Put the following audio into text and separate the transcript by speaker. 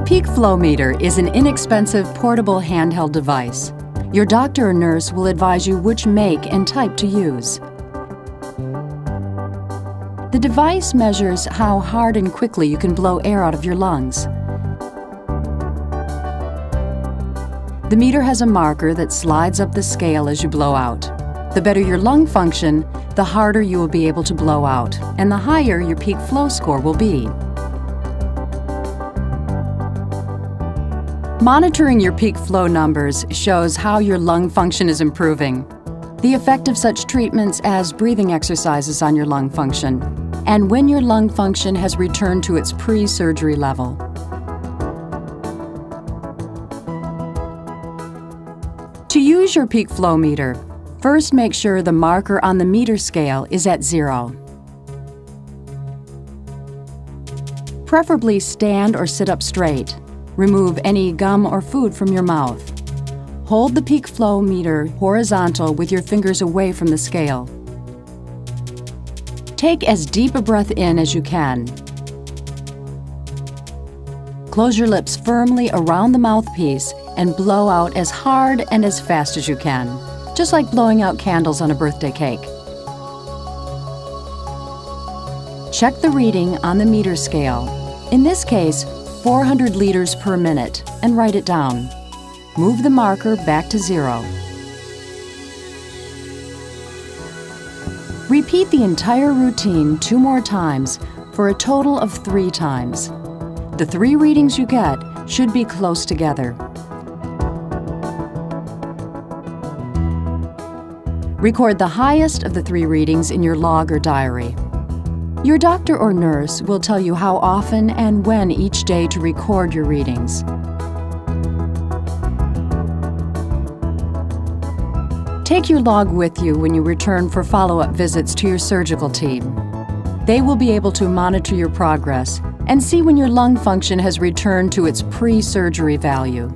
Speaker 1: peak flow meter is an inexpensive portable handheld device. Your doctor or nurse will advise you which make and type to use. The device measures how hard and quickly you can blow air out of your lungs. The meter has a marker that slides up the scale as you blow out. The better your lung function, the harder you will be able to blow out, and the higher your peak flow score will be. Monitoring your peak flow numbers shows how your lung function is improving, the effect of such treatments as breathing exercises on your lung function, and when your lung function has returned to its pre-surgery level. To use your peak flow meter, first make sure the marker on the meter scale is at zero. Preferably stand or sit up straight. Remove any gum or food from your mouth. Hold the peak flow meter horizontal with your fingers away from the scale. Take as deep a breath in as you can. Close your lips firmly around the mouthpiece and blow out as hard and as fast as you can, just like blowing out candles on a birthday cake. Check the reading on the meter scale. In this case, 400 liters per minute and write it down. Move the marker back to zero. Repeat the entire routine two more times for a total of three times. The three readings you get should be close together. Record the highest of the three readings in your log or diary. Your doctor or nurse will tell you how often and when each day to record your readings. Take your log with you when you return for follow-up visits to your surgical team. They will be able to monitor your progress and see when your lung function has returned to its pre-surgery value.